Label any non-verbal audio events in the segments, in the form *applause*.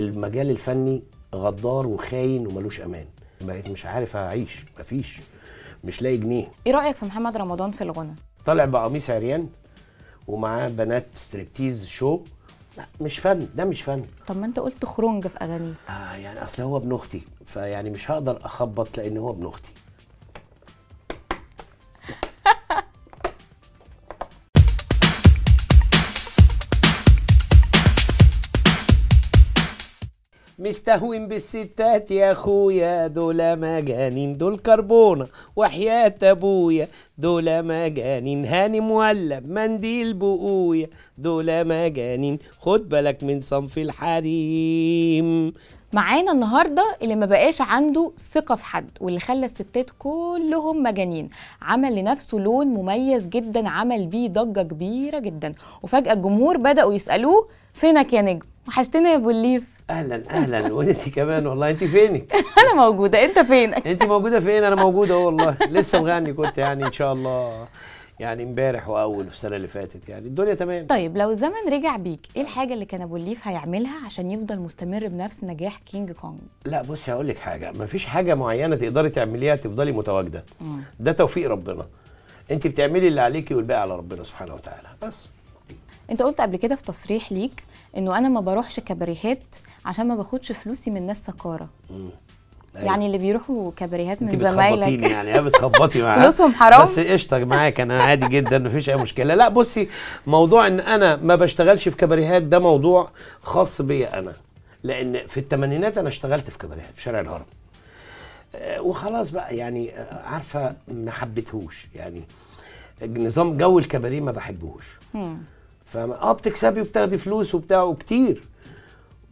المجال الفني غدار وخاين وملوش أمان. بقيت مش عارف اعيش مفيش مش لاقي جنيه. إيه رأيك في محمد رمضان في الغنى؟ طالع بقميص عريان ومعاه بنات ستريبتيز شو لا مش فن ده مش فن. طب ما انت قلت خرنج في اغانيه. آه يعني اصل هو ابن أختي فيعني مش هقدر اخبط لأن هو ابن أختي. مستهون بالستات يا أخويا دول مجانين دول كربونة. وحياة أبويا دول مجانين. هاني مولب منديل بقويا. دول مجانين. خد بالك من صنف الحريم. معانا النهارده اللي ما بقاش عنده ثقة في حد واللي خلى الستات كلهم مجانين. عمل لنفسه لون مميز جدا عمل بيه ضجة كبيرة جدا. وفجأة الجمهور بدأوا يسألوه فينك يا نجم؟ وحشتنا يا أبو الليف. أهلا أهلا. وانت كمان والله. انت فينك؟ *laughs* أنا موجودة. أنت فينك *laughs* انت موجودة فين؟ أنا موجودة أهو والله. لسه مغني كنت يعني إن شاء الله يعني إمبارح وأول السنة اللي فاتت يعني. الدنيا تمام. طيب لو الزمن رجع بيك إيه الحاجة اللي كان أبو الليف هيعملها عشان يفضل مستمر بنفس نجاح كينج كونج؟ لا بصي هقول لك حاجة. مفيش حاجة معينة تقدري تعمليها تفضلي متواجدة. ده توفيق ربنا. انت بتعملي اللي عليكي والباقي على ربنا سبحانه وتعالى. بس. انت قلت قبل كده في تصريح ليك انه أنا ما بروحش كباريهات عشان ما باخدش فلوسي من ناس سكارة. أيوة. يعني اللي بيروحوا كباريهات انت من زمايلك. يعني ها بتخبطي معايا. فلوسهم حرام؟ بس قشطة معاك أنا عادي جدا مفيش أي مشكلة. لا بصي موضوع إن أنا ما بشتغلش في كباريهات ده موضوع خاص بيا أنا. لأن في الثمانينات أنا اشتغلت في كباريهات في شارع الهرم. آه، وخلاص بقى يعني آه، عارفة ما حبيتهوش. يعني نظام جو الكباريه ما بحبهوش. فاهمة؟ آه بتكسبي وبتاخدي فلوس وبتاع وكتير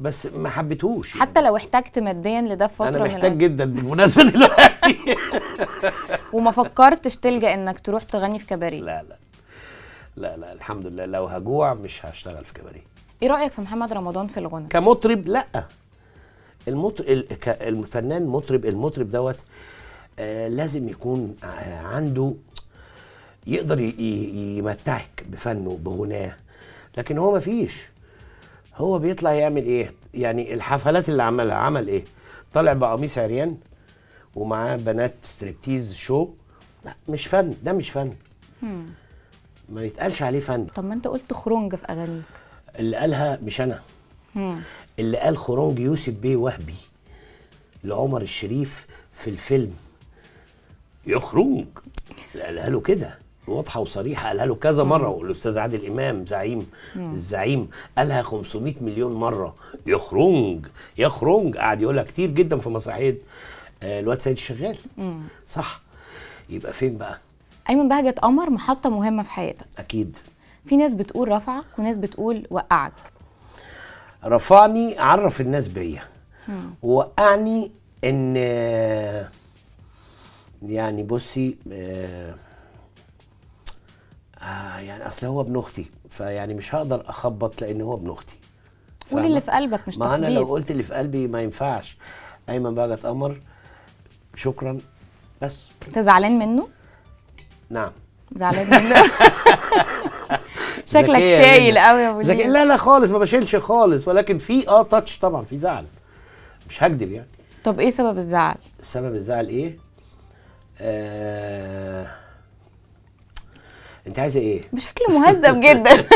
بس ما حبيتهوش يعني. حتى لو احتجت ماديا لده في فترة أنا من محتاج الأوقات. جدا بالمناسبة *laughs* دلوقتي. *laughs* وما فكرتش تلجأ إنك تروح تغني في كباريه. لا لا. لا لا الحمد لله. لو هجوع مش هشتغل في كباريه. إيه رأيك في محمد رمضان في الغنى؟ كمطرب؟ لا. المطرب الفنان مطرب المطرب دوت آه لازم يكون آه عنده يقدر يمتعك بفنه بغناه. لكن هو مفيش هو بيطلع يعمل إيه؟ يعني الحفلات اللي عملها عمل إيه؟ طالع بقميص عريان ومعاه بنات striptease show لا مش فن. ده مش فن. مم. ما يتقالش عليه فن. طب ما أنت قلت خرنج في أغانيك. اللي قالها مش أنا. مم. اللي قال خرنج يوسف بيه وهبي لعمر الشريف في الفيلم. يا خرنج قالها له كده. واضحة وصريحة قالها له كذا مرة والأستاذ عادل إمام زعيم الزعيم قالها 500 مليون مرة. يا خرنج قعد يقولها كتير جدا في مسرحية آه، الواد سيد الشغال. صح. يبقى فين بقى؟ أيمن بهجت قمر محطة مهمة في حياتك. أكيد. في ناس بتقول رفعك وناس بتقول وقعك. رفعني عرف الناس بيا. وقعني إن يعني بصي آه آه يعني أصل هو ابن أختي فيعني مش هقدر أخبط لأن هو ابن أختي. قول؟ اللي في قلبك مش ما أنا لو قلت اللي في قلبي ما ينفعش. أيمن بهجت قمر شكرا. بس. أنت زعلان منه؟ نعم. زعلان منه. *laughs* شكلك شايل. قوي يا أبو. لا لا خالص ما بشيلش خالص ولكن في آه تاتش طبعا في زعل. مش هكدب يعني. طب إيه سبب الزعل؟ سبب الزعل إيه؟ آه... انت عايزة إيه؟ بشكل مهذب جدا.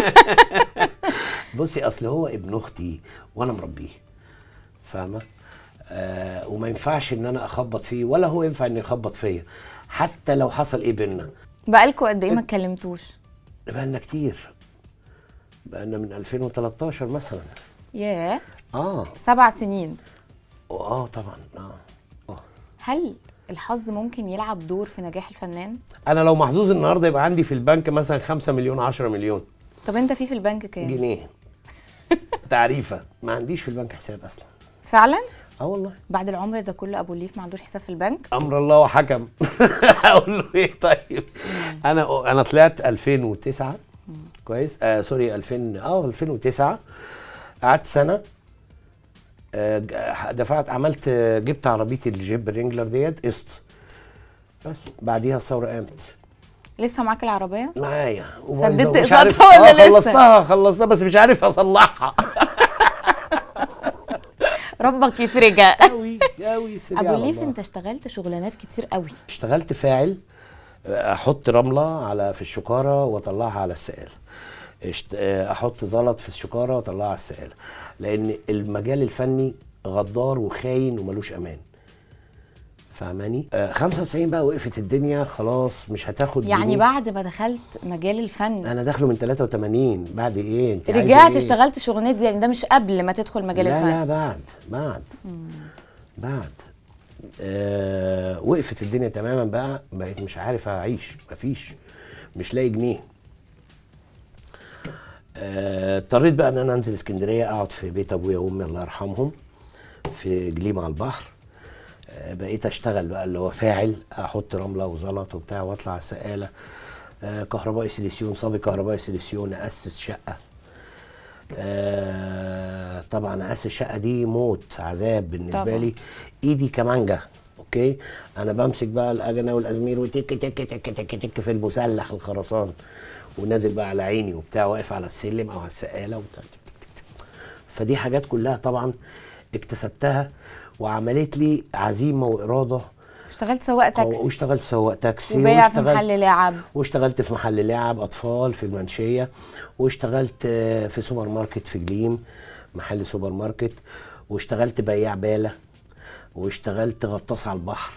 *laughs* بصي اصل هو ابن أختي وأنا مربيه فاهمة؟ آه وما ينفعش ان أنا اخبط فيه ولا هو ينفع ان يخبط فيا حتى لو حصل إيه بينا. بقالكوا قد إيه ما اتكلمتوش؟ بقالنا كتير. بقالنا من 2013 مثلا. ياه. آه. سبع سنين. آه طبعا. آه. آه. هل الحظ ممكن يلعب دور في نجاح الفنان؟ أنا لو محظوظ النهارده يبقى عندي في البنك مثلا 5 مليون 10 مليون. طب أنت في في البنك كام؟ جنيه. *laughs* تعريفة. ما عنديش في البنك حساب أصلا. فعلا؟ آه والله. بعد العمر ده كله أبو الليف ما عندوش حساب في البنك؟ أمر الله وحكم. *laughs* أقول له إيه طيب؟ أنا أنا طلعت 2009 كويس. آه sorry 2000 آه 2009 قعدت سنة دفعت عملت آه، جبت عربيتي ال Jeep Wrangler ديت قسط. بس بعديها الثورة قامت. لسه معاك العربية؟ معايا. سددت قسطها عارف- ولا آه، لسه؟ خلصتها خلصتها بس مش عارف أصلحها. *laughs* ربك يفرجها. *laughs* قوي قوي أبو الله. أنت اشتغلت شغلانات كتير قوي. اشتغلت فاعل أحط رملة على في الشكاره وأطلعها على السقاله أحط زلط في الشكاره وأطلعها على السقاله لأن المجال الفني غدار وخاين وملوش أمان. فاهماني؟ آه 95 بقى وقفت الدنيا خلاص مش هتاخد يعني جنيه. بعد ما دخلت مجال الفن. أنا داخله من 83 بعد إيه؟ أنت رجعت إيه؟ اشتغلت شغلانات دي يعني ده مش قبل ما تدخل مجال لا الفن. لا بعد بعد. بعد. آه وقفت الدنيا تماما بقى بقيت مش عارف أعيش. مفيش. مش لاقي جنيه. آه، اضطريت بقى إن أنا أنزل اسكندرية أقعد في بيت أبويا وأمي الله يرحمهم في جليم على البحر. آه، بقيت أشتغل بقى اللي هو فاعل أحط رملة وزلط وبتاع وأطلع على السقاله آه، كهربائي سيليسيون صبي كهربائي سيليسيون أسس شقة. آه طبعا أسس الشقه دي موت عذاب بالنسبة طبعاً. لي إيدي كمانجا okay؟ أنا بمسك بقى الأجنة والأزميل وتك تك تك تك تك في المسلح الخرسان. ونازل بقى على عيني وبتاع واقف على السلم أو على السقالة وبتاع. فدي حاجات كلها طبعا اكتسبتها وعملت لي عزيمة وإرادة. اشتغلت سواق تاكسي. واشتغلت سواق تاكسي وبيع في محل لعب. واشتغلت في محل لعب أطفال في المنشية. واشتغلت آه، في سوبر ماركت في جليم محل سوبر ماركت. واشتغلت بياع باله واشتغلت غطاس على البحر.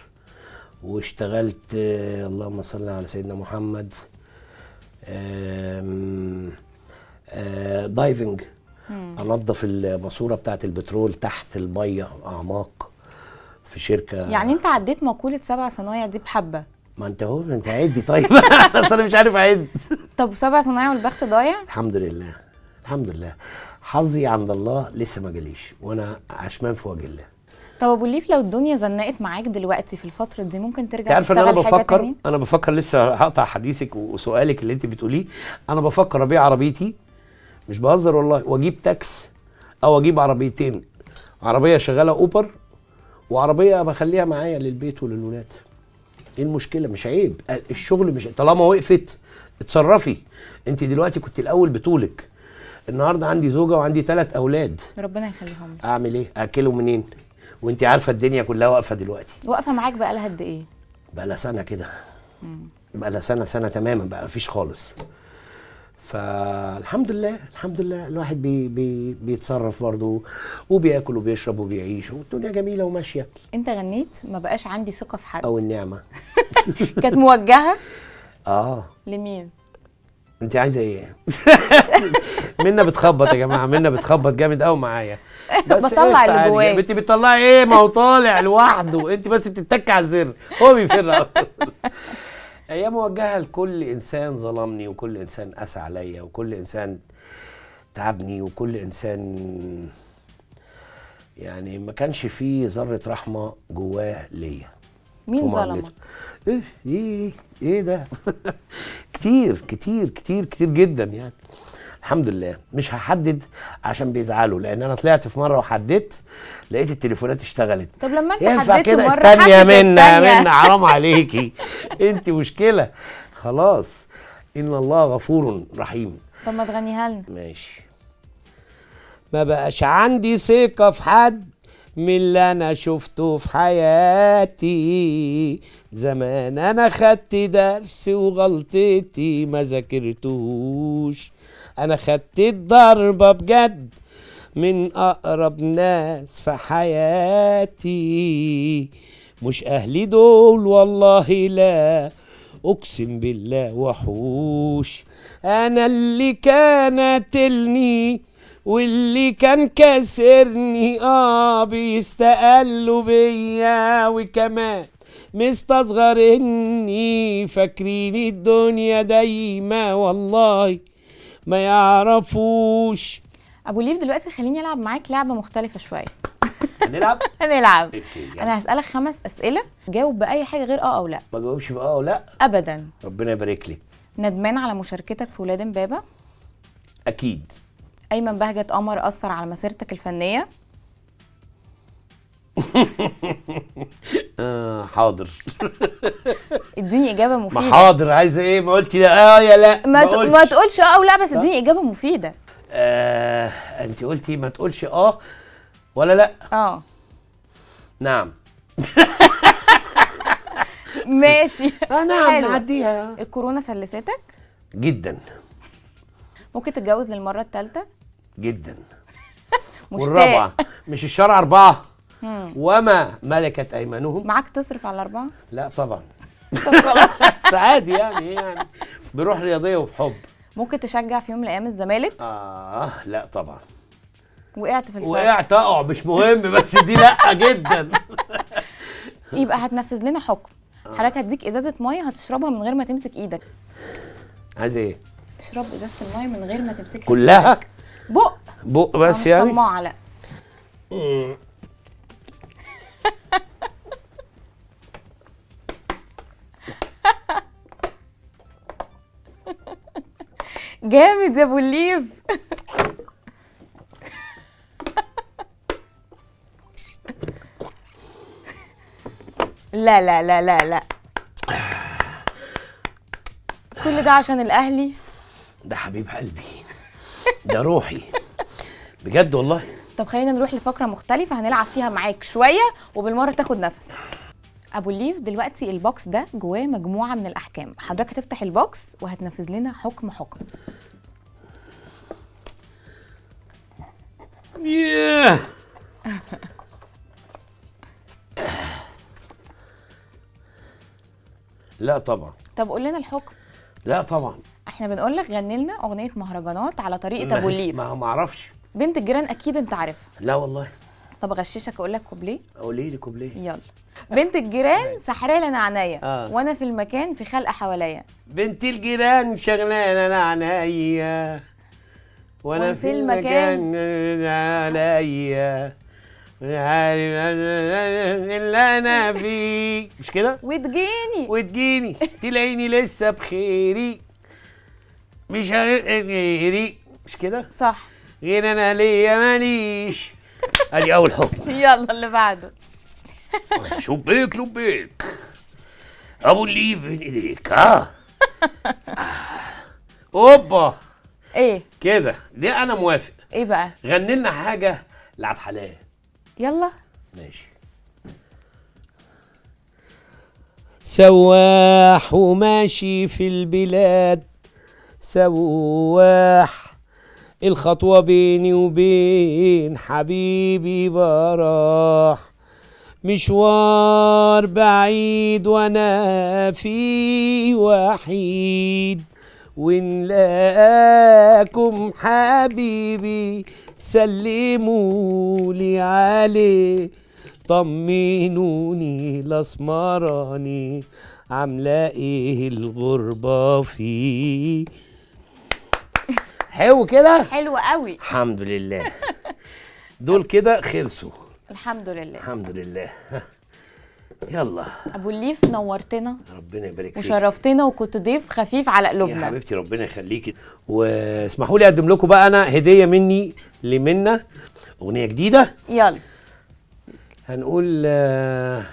واشتغلت آه، اللهم صل على سيدنا محمد. diving أنظف الماسورة بتاعت البترول تحت المية أعماق في شركة. يعني أنت عديت مقولة سبع صنايع دي بحبة. ما أنت اهو أنت عدي طيب. *laughs* اصل أنا مش عارف أعد. طب سبع صنايع والبخت ضايع؟ الحمد لله الحمد لله. حظي عند الله لسه ما جاليش وأنا عشمان في وجه الله طب أبو الليف لو الدنيا زنقت معاك دلوقتي في الفترة دي ممكن ترجع عارف إن أنا بفكر؟ أنا بفكر لسه هقطع حديثك وسؤالك اللي أنت بتقوليه. أنا بفكر أبيع عربيتي. مش بهزر والله. وأجيب تاكس أو أجيب عربيتين. عربية شغالة أوبر وعربية بخليها معايا للبيت وللولاد. إيه المشكلة؟ مش عيب. الشغل مش طالما وقفت اتصرفي. أنت دلوقتي كنت الأول بطولك النهارده عندي زوجة وعندي ثلاث أولاد. ربنا يخليهم أعمل إيه؟ أكلهم منين؟ وانت عارفة الدنيا كلها واقفة دلوقتي. واقفة معاك بقى لها قد إيه؟ بقى لها سنة كده. بقى لها سنة سنة تماما بقى مفيش خالص. فالحمد لله الحمد لله الواحد بي بي بيتصرف برضه وبياكل وبيشرب وبيعيش والدنيا جميلة وماشية. انت غنيت؟ ما بقاش عندي ثقة في حد. أو النعمة. *laughs* كانت موجهة؟ *laughs* آه. لمين؟ انت عايزة إيه *laughs* منا بتخبط يا جماعة منا بتخبط جامد قوي معايا *laughs* بس بطلع اللي عادي. جواك. يا بنتي بتطلعي إيه ما هو طالع لوحده انت بس بتتك على الزر هو بيفر. هي *laughs* موجهه لكل إنسان ظلمني وكل إنسان قسى عليا وكل إنسان تعبني وكل إنسان يعني ما كانش فيه ذرة رحمة جواه ليا مين. ظلمك؟ إيه إيه إيه ده؟ *laughs* كتير كتير كتير كتير جدا يعني. الحمد لله. مش هحدد عشان بيزعلوا لأن أنا طلعت في مرة وحددت لقيت التليفونات اشتغلت. طب لما أنت ينفع كده؟ استني يا منى يا. منى *laughs* حرام عليكي. انت مشكلة. خلاص. إن الله غفور رحيم. طب ما تغنيها لنا. ماشي. ما بقاش عندي ثقة في حد. من اللي أنا شفته في حياتي. زمان أنا خدت درس وغلطتي ما ذاكرتوش. أنا خدت الضربة بجد من أقرب ناس في حياتي. مش أهلي دول والله لا أقسم بالله وحوش. أنا اللي كان قاتلني واللي كان كاسرني آه بيستقلوا بيا. وكمان مستصغرني فاكرين الدنيا دايما. والله ما يعرفوش. أبو ليف دلوقتي خليني ألعب معاك لعبة مختلفة شوية. هنلعب؟ *laughs* هنلعب. أنا هسألك خمس أسئلة. جاوب بأي حاجة غير آه أو لا. ما جاوبش بقى آه ولا ابدا. ربنا يبارك لك. ندمان على مشاركتك في ولاد امبابة؟ أكيد. أيمن بهجت قمر أثر على مسيرتك الفنية؟ *laughs* آه حاضر. *laughs* اديني إجابة ما مفيدة. حاضر عايزه إيه؟ ما قلتي لا. آه يا لا. ما. قلتش. ما تقولش آه أو لا بس اديني إجابة مفيدة. آه انت قلتي ما تقولش آه ولا لا. آه. نعم. *laughs* ماشي. آه نعم. نعديها. الكورونا فلستك؟ جدا. ممكن تتجوز للمرة الثالثه جدا. *laughs* والرابعة مش الشرع أربعة. وما ملكت أيمانهم. معاك تصرف على الأربعة؟ لا طبعا. *laughs* بس *laughs* عادي يعني يعني. بروح رياضية وبحب. ممكن تشجع في يوم من الأيام الزمالك؟ آه لا طبعا. وقعت في الفرق. وقعت اقع مش مهم بس دي لا جدا. يبقى هتنفذ لنا حكم. حضرتك هديك إزازة مية هتشربها من غير ما تمسك إيدك. عايز إيه؟ اشرب إزازة المية من غير ما تمسكها. كلها. بق. بق بس مش يعني؟ طماعه لا. *laughs* جامد يا أبو الليف. لا لا لا لا لا. كل ده عشان الأهلي؟ ده حبيب قلبي. ده روحي. بجد والله. طب خلينا نروح لفقرة مختلفة هنلعب فيها معاك شوية وبالمرة تاخد نفس. أبو الليف دلوقتي ال box ده جواه مجموعة من الأحكام. حضرتك هتفتح ال box وهتنفذ لنا حكم حكم. ياه. *laughs* لا طبعا. طب قول لنا الحكم. لا طبعا. إحنا بنقول لك غني لنا اغنية مهرجانات على طريقه ابو الليف ما ما أعرفش. بنت الجيران أكيد انت عارفها. لا والله. طب اغششك أقول لك كوبليه. قولي لي كوبليه. يلا. بنت الجيران سحرية لنا عناية آه. وأنا في المكان في خلقة حواليا. بنت الجيران شغلانه لعنايا وأنا وفي في المكان عليا. اللي أنا *laughs* فيه مش كده؟ وتجيني. وتجيني. تلاقيني لسه بخيري. مش غيري. مش كده؟ صح. غير أنا ليا ماليش. أدي أول حكم. *laughs* يلا اللي بعده. *laughs* شبيك لبيك أبو اللي في إيديك ها؟ *laughs* أوبا. إيه؟ كده. دي أنا موافق. إيه بقى؟ غني لنا حاجة لعب حلال. يلا. ماشي. سواح وماشي في البلاد. سواح. الخطوة بيني وبين حبيبي براح. مشوار بعيد وأنا فيه وحيد. ونلاقاكم حبيبي سلموا لي عليه. طمنوني الاسمراني عاملة إيه الغربة فيه؟ حلو كده؟ حلو قوي. الحمد لله. دول كده خلصوا. الحمد لله. الحمد لله. يلا. أبو الليف نورتنا. ربنا يبارك فيك. وشرفتنا وكنت ضيف خفيف على يا قلوبنا. حبيبتي ربنا يخليكي. واسمحوا لي أقدم لكم بقى أنا هدية مني لمنى أغنية جديدة. يلا. هنقول آه،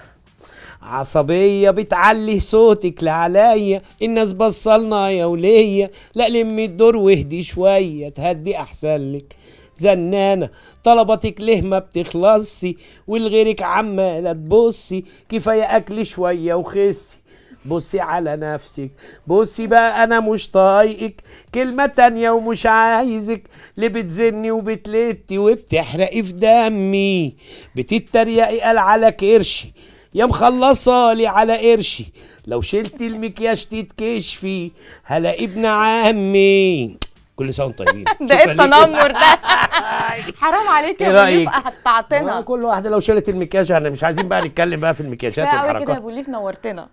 عصبية بتعلي صوتك لعليا الناس بصلنا يا ولية لا لمي الدور واهدي شوية تهدي أحسن لك. زنانة طلباتك ليه ما بتخلصي؟ والغيرك عمالة تبصي. كفاية أكل شوية وخسي. بصي على نفسك. بصي بقى أنا مش طايقك. كلمة تانية ومش عايزك. اللي بتزني وبتلتي وبتحرقي في دمي؟ بتتريقي قال على كرشي. يا مخلصة لي على قرشي. لو شلت المكياج تتكشفي هلاقي ابن عمي. كل سنة وأنتم طيبين. *laughs* ده إيه. التنمر ده. *laughs* حرام عليك يا ابو هتعطنا آه، كل واحدة لو شالت المكياج إحنا مش عايزين بقى نتكلم بقى في المكياجات قوي كده يا والحركات ابو الليف نورتنا.